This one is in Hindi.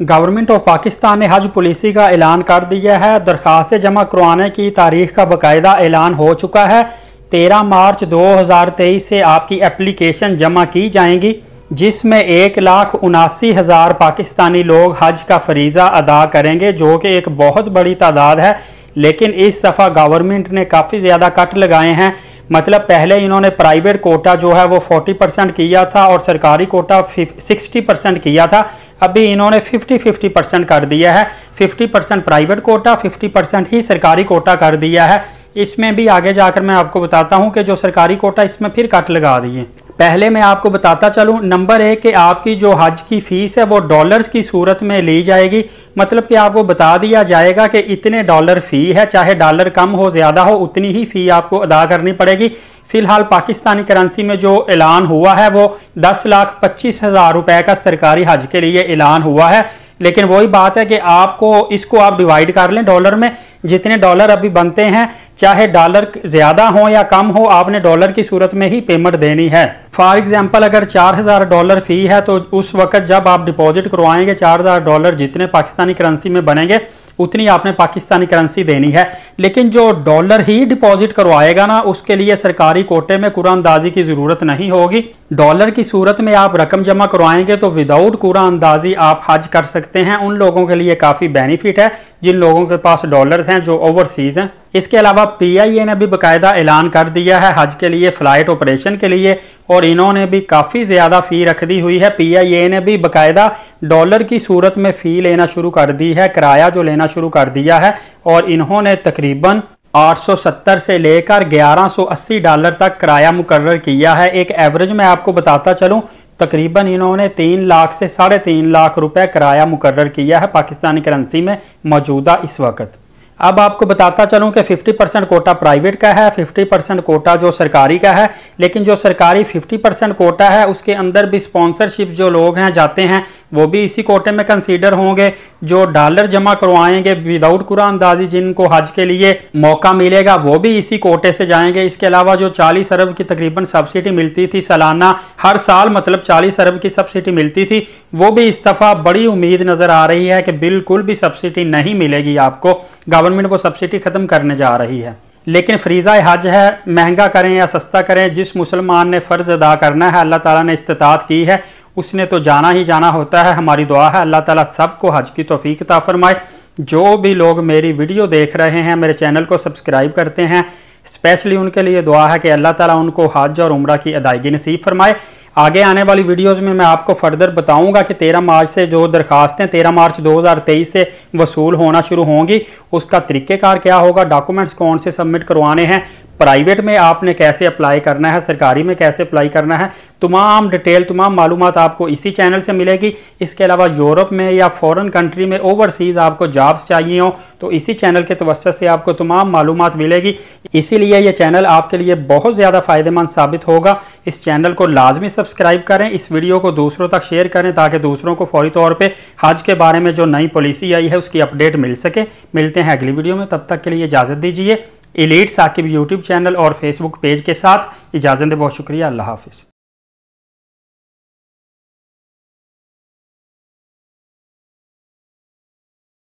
गवर्नमेंट ऑफ़ पाकिस्तान ने हज पॉलिसी का ऐलान कर दिया है। दरखास्त जमा करवाने की तारीख का बाकायदा ऐलान हो चुका है। तेरह मार्च 2023 से आपकी एप्लीकेशन जमा की जाएँगी, जिसमें एक लाख उनासी हज़ार पाकिस्तानी लोग हज का फरीज़ा अदा करेंगे, जो कि एक बहुत बड़ी तादाद है। लेकिन इस दफ़ा गवर्नमेंट ने काफ़ी ज़्यादा कट लगाए हैं। मतलब पहले इन्होंने प्राइवेट कोटा जो है वो 40 परसेंट किया था और सरकारी कोटा 60 परसेंट किया था। अभी इन्होंने 50 50 परसेंट कर दिया है। 50 परसेंट प्राइवेट कोटा 50 परसेंट ही सरकारी कोटा कर दिया है। इसमें भी आगे जाकर मैं आपको बताता हूँ कि जो सरकारी कोटा इसमें फिर कट लगा दिए। पहले मैं आपको बताता चलूँ, नंबर एक कि आपकी जो हज की फ़ीस है, वो डॉलर्स की सूरत में ली जाएगी। मतलब कि आपको बता दिया जाएगा कि इतने डॉलर फ़ी है, चाहे डॉलर कम हो, ज़्यादा हो, उतनी ही फ़ी आपको अदा करनी पड़ेगी। फ़िलहाल पाकिस्तानी करेंसी में जो ऐलान हुआ है, वो दस लाख पच्चीस हज़ार रुपये का सरकारी हज के लिए ऐलान हुआ है। लेकिन वही बात है कि आपको, इसको आप डिवाइड कर लें डॉलर में जितने डॉलर अभी बनते हैं, चाहे डॉलर ज़्यादा हो या कम हो, आपने डॉलर की सूरत में ही पेमेंट देनी है। फॉर एग्जांपल अगर चार हज़ार डॉलर फ़ी है तो उस वक्त जब आप डिपॉजिट करवाएँगे, चार हज़ार डॉलर जितने पाकिस्तानी करेंसी में बनेंगे उतनी आपने पाकिस्तानी करेंसी देनी है। लेकिन जो डॉलर ही डिपॉजिट करवाएगा ना, उसके लिए सरकारी कोटे में कुरानंदाजी की ज़रूरत नहीं होगी। डॉलर की सूरत में आप रकम जमा करवाएँगे तो विदाउट कुरानंदाजी आप हज कर सकते हैं। उन लोगों के लिए काफ़ी बेनिफिट है, जिन लोगों के पास डॉलर्स हैं जो ओवरसीज़ हैं। इसके अलावा पीआईए ने भी बाकायदा ऐलान कर दिया है हज के लिए, फ़्लाइट ऑपरेशन के लिए, और इन्होंने भी काफ़ी ज़्यादा फ़ी रख दी हुई है। पीआईए ने भी बाकायदा डॉलर की सूरत में फ़ी लेना शुरू कर दी है, किराया जो लेना शुरू कर दिया है, और इन्होंने तकरीबन 870 से लेकर 1180 डॉलर तक किराया मुकर किया है। एक एवरेज में आपको बताता चलूँ, तकरीबन इन्होंने तीन लाख से साढ़े तीन लाख रुपए किराया मुकर किया है पाकिस्तानी करेंसी में मौजूदा इस वक्त। अब आपको बताता चलूँ कि 50 परसेंट कोटा प्राइवेट का है 50 परसेंट कोटा जो सरकारी का है, लेकिन जो सरकारी 50 परसेंट कोटा है, उसके अंदर भी स्पॉन्सरशिप जो लोग हैं, जाते हैं, वो भी इसी कोटे में कंसीडर होंगे, जो डॉलर जमा करवाएँगे विदाउट कुरानंदाजी जिनको हज के लिए मौका मिलेगा, वो भी इसी कोटे से जाएँगे। इसके अलावा जो चालीस अरब की तकरीबन सब्सिडी मिलती थी, सालाना हर साल मतलब चालीस अरब की सब्सिडी मिलती थी, वो भी इस दफ़ा बड़ी उम्मीद नज़र आ रही है कि बिल्कुल भी सब्सिडी नहीं मिलेगी आपको। गवर्नमेंट वो सब्सिडी ख़त्म करने जा रही है। लेकिन फ्रीज़ा हज है, महँगा करें या सस्ता करें, जिस मुसलमान ने फ़र्ज़ अदा करना है, अल्लाह ताला ने इस्तात की है, उसने तो जाना ही जाना होता है। हमारी दुआ है, अल्लाह ताला सबको हज की तोफ़ीक ता फरमाए। जो भी लोग मेरी वीडियो देख रहे हैं, मेरे चैनल को सब्सक्राइब करते हैं स्पेशली उनके लिए दुआ है कि अल्लाह ताला उनको हज और उम्र की अदायगी नसीब फरमाए। आगे आने वाली वीडियोज़ में मैं आपको फर्दर बताऊँगा कि 13 मार्च से जो दरखास्तें 13 मार्च 2023 से वसूल होना शुरू होंगी, उसका तरीक़ेकार क्या होगा डॉक्यूमेंट्स कौन से सबमिट करवाने हैं प्राइवेट में आपने कैसे अप्लाई करना है, सरकारी में कैसे अप्लाई करना है, तमाम डिटेल, तमाम मालूम आपको इसी चैनल से मिलेगी। इसके अलावा यूरोप में या फ़ॉरन कंट्री में ओवरसीज़ आपको जॉब्स चाहिए हो तो इसी चैनल के तवस्त से आपको तमाम मालूम मिलेगी। इसीलिए यह चैनल आपके लिए बहुत ज़्यादा फ़ायदेमंद साबित होगा। इस चैनल को लाजमी सब्सक्राइब करें, इस वीडियो को दूसरों तक शेयर करें, ताकि दूसरों को फौरी तौर पर हज के बारे में जो नई पॉलिसी आई है, उसकी अपडेट मिल सके। मिलते हैं अगली वीडियो में, तब तक के लिए इजाज़त दीजिए। इलीट साकिब यूट्यूब चैनल और फेसबुक पेज के साथ। इजाज़त बहुत शुक्रिया अल्लाह हाफिज़।